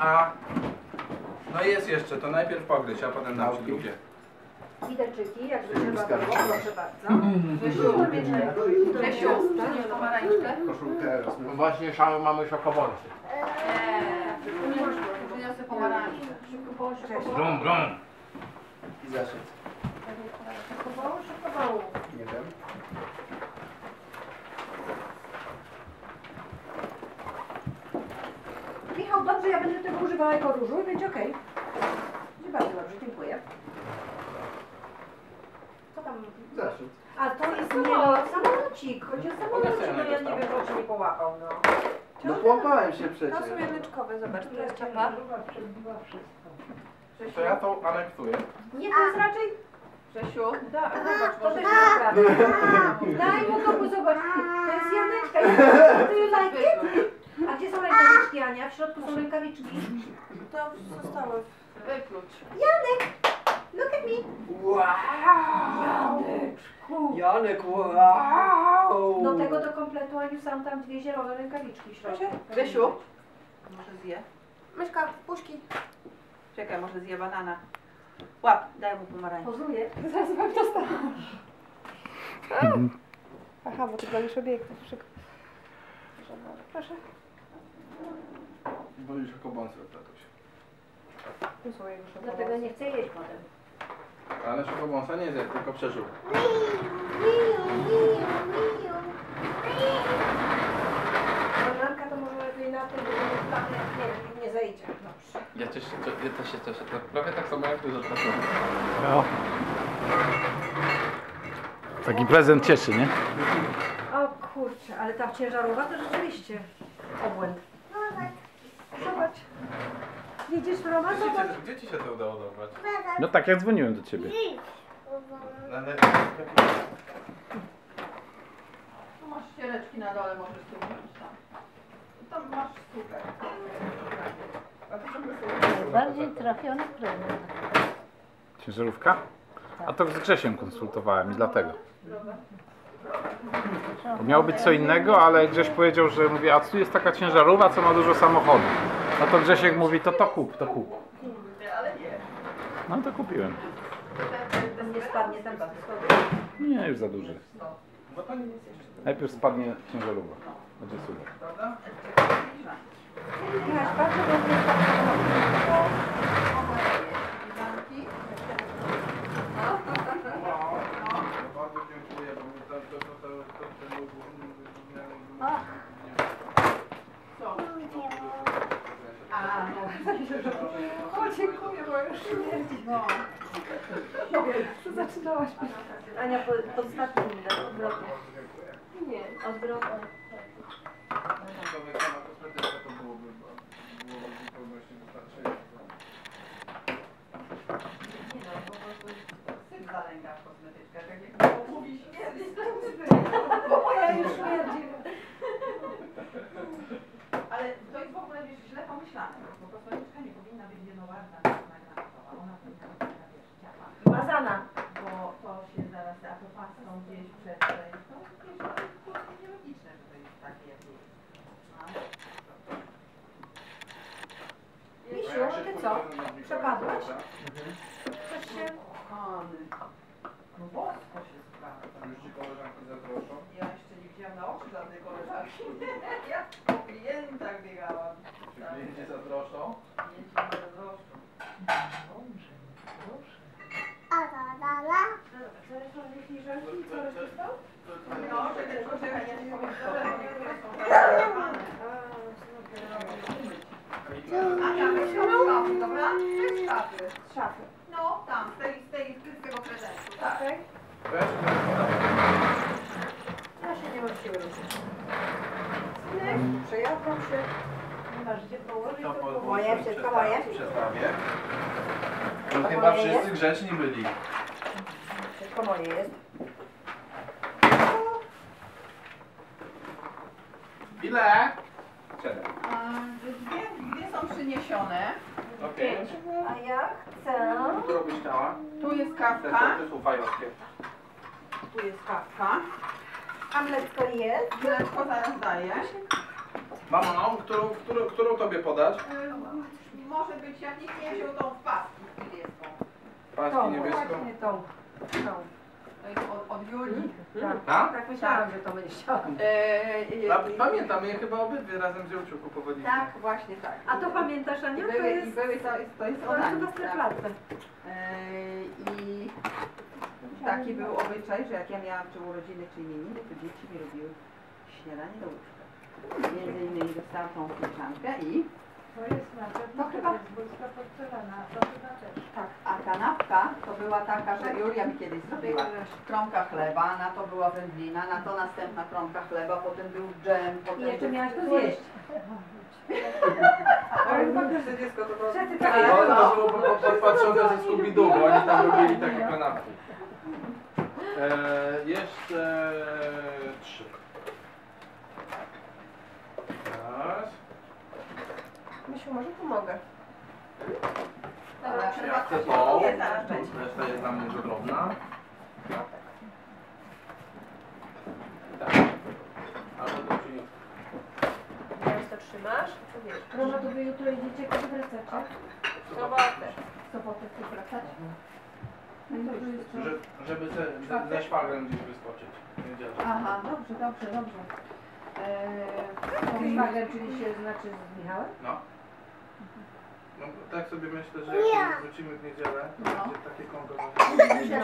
A, a... No jest jeszcze, to najpierw pogryź, a potem dam ci drugie. Wideczyki, jakby trzeba było, proszę bardzo. Grzesiu, Grzesiu, przyniesz pomarańczkę? Koszulkę rozmył. Właśnie szamy mamy szokowący. Eee, przyniosę pomarańczkę. Brum, brum. I zaszedł. Szykowało, szykowało. Nie wiem. Michał, dobrze, ja będę tego używała jako różu i będzie okej. Okay. Bardzo dobrze, dziękuję. Co tam? Zaszedł. A to jest nie no, samolocik. Chodzi o samolocik, no ja nie wiem, czy nie połapał, no. No połapałem się przecież. To są jedyneczkowe, zobacz, to jest ciapa. To ja to anektuję. Nie, to jest raczej... Grzesiu, da, zobacz, To może prawda. Daj mu to, zobacz. To jest Janeczka. Do you like it? A gdzie są rękawiczki, Ania? W środku są rękawiczki. to zostało. Wyklucz. Janek! Look at me. Janeczku. Janek, wow! Do tego do kompletu Aniu są tam dwie zielone rękawiczki w środku. Może zje. Myszka, puszki. Czekaj, może zje banana. Łap, daj mu pomarańczkę. Pozuję. Zaraz wam dostałam. Aha, bo ty wolisz obiektyw. Proszę. Bolisz szokobąsy, tatuś. Tu są jego Dlatego nie chcę jeść potem. Ale szokobąsa nie zjedz, tylko przeżył. Bananka to może lepiej na tym, żeby tam nie, nie, nie zejdzie. Dobrze. Ja też, to, ja też się cieszę. To prawie tak samo jak ty z ostatnim. No. Taki prezent cieszy, nie? O kurczę, ale ta ciężarowa to rzeczywiście obłęd. Widzisz, Roma? Gdzie ci, Zobacz. się, gdzie ci się to udało dobrać? No tak jak dzwoniłem do ciebie. Na net. Tu masz ściereczki na dole, możesz tu wziąć tam. Tam masz sztukę. A ty ciągle sobie Bardziej trafiony prezent. Ciężarówka? A to z Grzesiem konsultowałem i dlatego. Bo miało być co innego, ale Grześ powiedział, że mówi, a tu jest taka ciężarówka, co ma dużo samochodów. No to Grzesiek mówi, to to kup, to kup. No to kupiłem. Nie spadnie. Nie, już za duży. No to Najpierw spadnie ciężarówka. Będzie super. bardzo No, dziękuję, bo mi to, to, to, to, to, to był główny Ach. Co? A, no. O, dziękuję, bo już śmierdzi. No. Co zaczynałaś? Ania, po, po ostatnim odwrotnie. Nie, odwrotnie. Zamykana kosmetyczka to byłoby, byłoby w zupełności wystarczająco. Nie no, po prostu syp zalęga w kosmetyczkach, tak jak mówi śmierdzi. Bo moja już śmierdzi. Ale to jest w ogóle pomyślane, bo kosmetyczka nie powinna być jednowarta na granatowa. Ona powinna być taka, wiesz, ciapa. Mazana. Bo to się zaraz, a to pastą gdzieś przed, to wiesz, to jest po prostu nielogiczne, że to jest takie, jak jest. No. Misiu, ty co? Przepadłaś? Chcesz się... Kochany. No bosko się sprawdza. Już ci koleżanki zaproszą. Ja jeszcze nie widziałam na oczy żadnej koleżanki. Ja po klientach biegałam. Czy klienci zaproszą? Klienci zazdroszczą. Dobrze, dobrze. Zaraz mam jakieś filiżanki i co resztę No, tylko, że ja nie. Ania, weź ją z szafy, dobra? Z szafy. Szafy. No, tam, z, tej, z, tej, z tego prezentu, tak. Weź, Ja się nie mam siły ruszyć. Przejadą się. Masz gdzie położyć, to moje, wszystko moje. Przestawię. To To chyba wszyscy jest? grzeczni byli. Wszystko moje jest. Ile? Siedem. Dwie, dwie są przyniesione. Okej. A ja chcę... Co robisz chciała? Tu jest Te kawka, sorty są fajowskie. tu jest kawka. A mleczko jest? Mleczko zaraz daję. Mamo, którą, którą, którą tobie podać? Ym, Może być, jak nikt nie wziął tą w paski niebieską. Paski Tą, niebieską. właśnie tą. tą. To jest od, od Julii. Tak, A? tak myślałam, że to będzie chciała. Eee, pamiętam, je chyba obydwie razem z Julciu kupowaliśmy. Tak, właśnie tak. A to pamiętasz, I Ania? To były, i jest... były, to jest, to jest To od jest chyba z tak. Eee, I taki był obyczaj, że jak ja miałam czy urodziny, czy imieniny, to dzieci mi robiły śniadanie do łóżka. Między innymi dostałam tą filiżankę i To jest na pewno To chyba- petersburska porcelana, to chyba też. tak, a kanapka to była taka, że Julia mi kiedyś zrobiła kromka chleba, na to była wędlina, na to następna kromka chleba, potem był dżem, I potem jeszcze był- miałaś to zjeść. Ale to było... No, tak- podpatrzone ze Scooby-Doo, oni tam robili takie kanapki. E, jeszcze trzy. Raz. Myślę, może pomogę. Dobra, Ja chcę będzie. reszta jest dla mnie drobna. Tak. To to trzymasz, to wiesz. Proszę, to wy jutro idziecie kiedy wracacie? W sobotę. W sobotę chcesz wracać? No to jest co? Że, żeby ze, ze, szwagrem gdzieś wyskoczyć. Aha, dobrze, dobrze, dobrze. Eee, to szwagier, czyli się znaczy z Michałem? No. No tak sobie myślę, że jak wrócimy w niedzielę, to No. będzie takie konto, że...